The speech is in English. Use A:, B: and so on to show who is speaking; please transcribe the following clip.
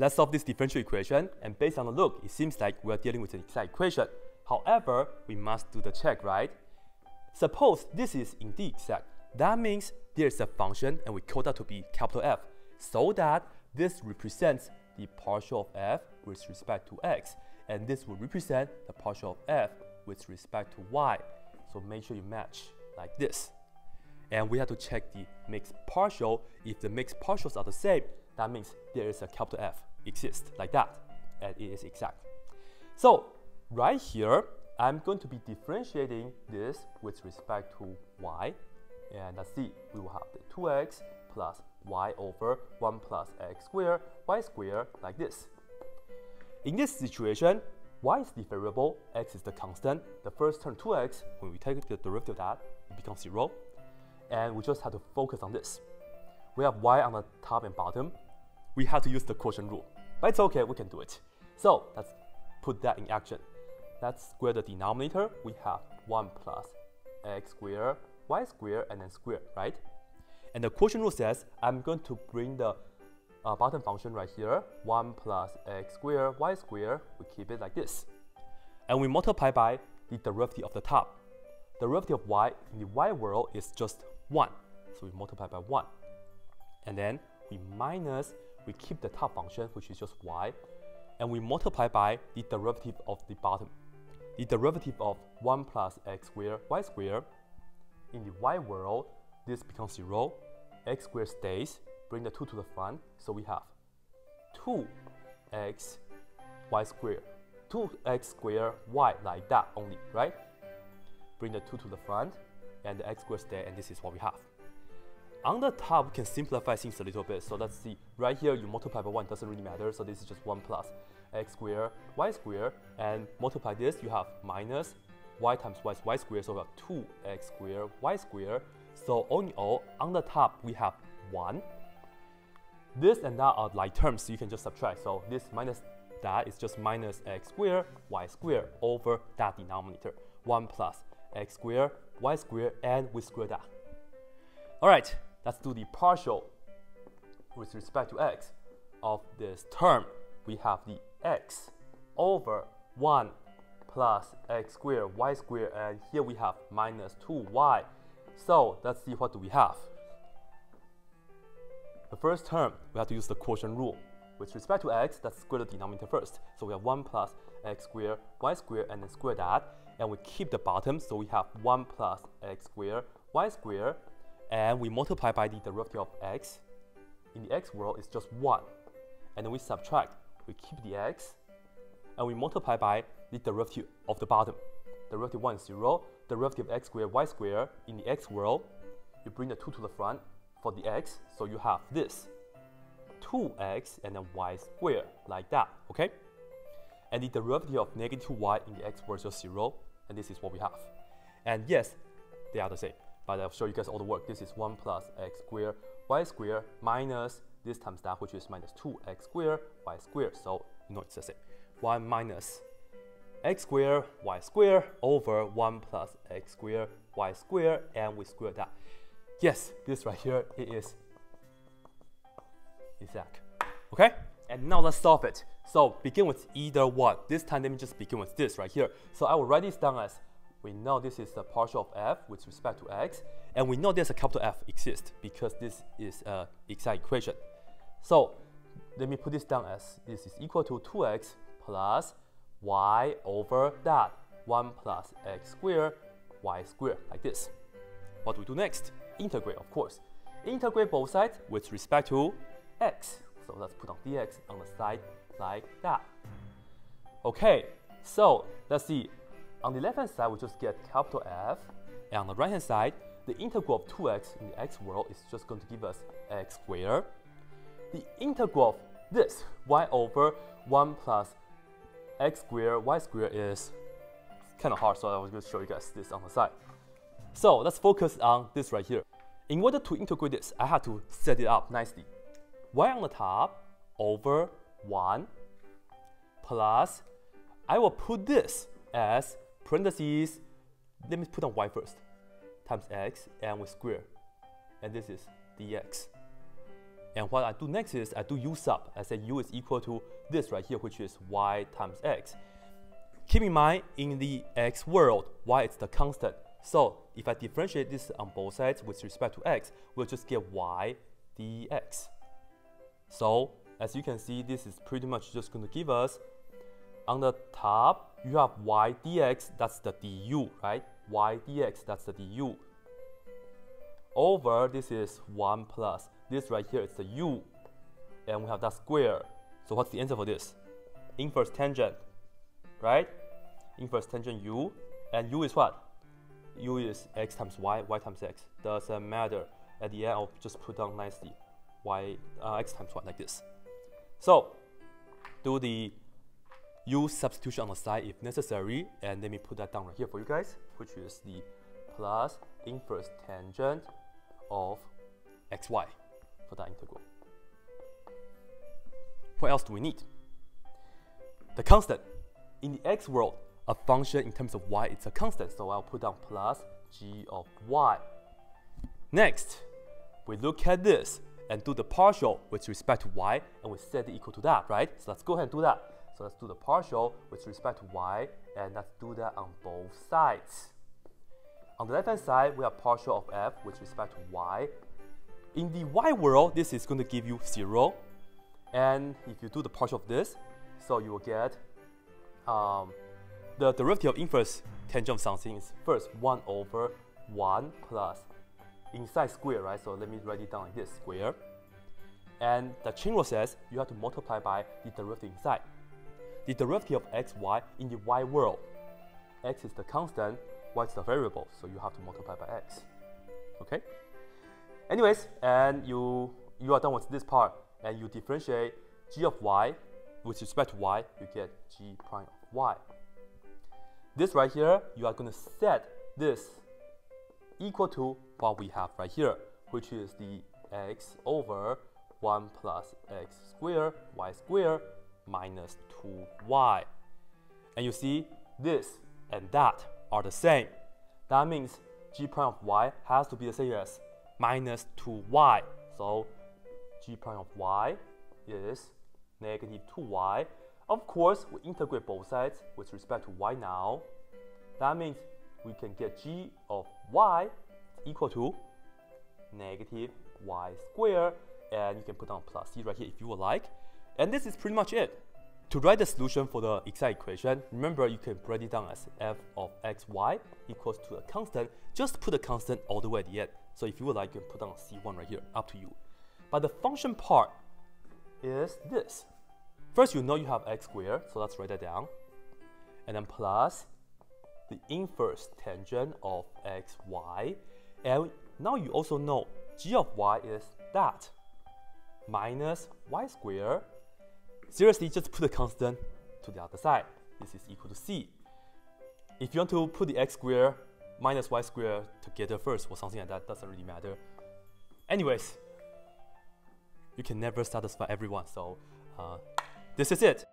A: Let's solve this differential equation, and based on the look, it seems like we are dealing with an exact equation. However, we must do the check, right? Suppose this is indeed exact. That means there is a function, and we call that to be capital F, so that this represents the partial of f with respect to x, and this will represent the partial of f with respect to y. So make sure you match like this. And we have to check the mixed partial. If the mixed partials are the same, that means there is a capital F exists like that, and it is exact. So right here, I'm going to be differentiating this with respect to y, and let's see, we will have the 2x plus y over 1 plus x squared, y squared, like this. In this situation, y is the variable, x is the constant. The first term 2x, when we take the derivative of that, it becomes 0. And we just have to focus on this. We have y on the top and bottom. We have to use the quotient rule. But it's okay, we can do it. So let's put that in action. Let's square the denominator. We have 1 plus x squared, y squared, and then square, right? And the quotient rule says I'm going to bring the uh, bottom function right here, 1 plus x squared, y squared, we keep it like this. And we multiply by the derivative of the top. The derivative of y in the y world is just 1. So we multiply by 1. And then we minus, we keep the top function, which is just y, and we multiply by the derivative of the bottom. The derivative of 1 plus x squared, y squared, in the y world this becomes 0, x squared stays, bring the 2 to the front, so we have 2x y squared, 2x squared y like that only, right? Bring the 2 to the front, and the x squared there and this is what we have. On the top, we can simplify things a little bit. So let's see, right here you multiply by 1, doesn't really matter, so this is just 1 plus x squared, y squared, and multiply this, you have minus y times y is y squared, so we have 2x squared, y squared, so all in all, on the top we have 1. This and that are like terms, so you can just subtract. So this minus that is just minus x squared, y squared over that denominator. 1 plus x squared, y squared, and we square that. Alright, let's do the partial with respect to x of this term. We have the x over 1 plus x squared, y squared, and here we have minus 2y so let's see what do we have. The first term, we have to use the quotient rule. With respect to x, let's square the denominator first. So we have 1 plus x squared, y squared, and then square that. And we keep the bottom, so we have 1 plus x squared, y squared, and we multiply by the derivative of x. In the x world, it's just 1. And then we subtract. We keep the x, and we multiply by the derivative of the bottom. Derivative 1 is 0, derivative of x squared, y squared in the x world, you bring the 2 to the front for the x, so you have this 2x and then y squared, like that, okay? And the derivative of negative y in the x world is just 0, and this is what we have. And yes, they are the same, but I'll show you guys all the work. This is 1 plus x squared, y squared minus this times that, which is minus 2x squared, y squared, so you know it's the same. 1 minus x squared y squared over 1 plus x squared y squared and we square that. Yes, this right here it is exact. Okay? And now let's solve it. So begin with either one. This time let me just begin with this right here. So I will write this down as we know this is the partial of f with respect to x, and we know there's a capital F exists because this is an exact equation. So let me put this down as this is equal to 2x plus y over that 1 plus x squared y squared like this. What do we do next? Integrate, of course. Integrate both sides with respect to x. Let's put on dx on the side like that. Okay, so let's see. On the left hand side, we just get capital F. And on the right hand side, the integral of 2x in the x world is just going to give us x squared. The integral of this, y over 1 plus x squared, y squared is kind of hard, so I was going to show you guys this on the side. So let's focus on this right here. In order to integrate this, I have to set it up nicely. Y on the top over 1 plus, I will put this as parentheses, let me put on y first, times x, and we square. And this is dx. And what I do next is I do u sub. I say u is equal to this right here, which is y times x. Keep in mind, in the x world, y is the constant. So if I differentiate this on both sides with respect to x, we'll just get y dx. So as you can see, this is pretty much just going to give us, on the top, you have y dx, that's the du, right? y dx, that's the du. Over, this is 1 plus. This right here is the u, and we have that square. So what's the answer for this? Inverse tangent, right? Inverse tangent u, and u is what? u is x times y, y times x. Doesn't matter. At the end, I'll just put down nicely y uh, x times y like this. So do the u substitution on the side if necessary, and let me put that down right here for you guys, which is the plus inverse tangent of xy for that integral. What else do we need? The constant. In the x world, a function in terms of y it's a constant, so I'll put down plus g of y. Next, we look at this and do the partial with respect to y, and we set it equal to that, right? So let's go ahead and do that. So let's do the partial with respect to y, and let's do that on both sides. On the left-hand side, we have partial of f with respect to y. In the y world, this is going to give you 0. And if you do the partial of this, so you will get um, the derivative of inverse tangent of something is first 1 over 1 plus inside square, right? So let me write it down like this, square. And the chain rule says you have to multiply by the derivative inside. The derivative of xy in the y world. x is the constant, y is the variable, so you have to multiply by x. Okay? Anyways, and you you are done with this part, and you differentiate g of y with respect to y, you get g prime of y. This right here, you are going to set this equal to what we have right here, which is the x over 1 plus x squared y squared minus 2y. And you see this and that are the same. That means g prime of y has to be the same as minus 2y. So g prime of y is negative 2y of course, we integrate both sides with respect to y now. That means we can get g of y equal to negative y squared, and you can put down plus c right here if you would like. And this is pretty much it. To write the solution for the exact equation, remember you can write it down as f of xy equals to a constant. Just put a constant all the way at the end. So if you would like, you can put down c1 right here, up to you. But the function part is this. First, you know you have x squared, so let's write that down. And then plus the inverse tangent of xy. And now you also know g of y is that minus y squared. Seriously, just put a constant to the other side. This is equal to c. If you want to put the x squared minus y squared together first or something like that, doesn't really matter. Anyways, you can never satisfy everyone, so uh, this is it.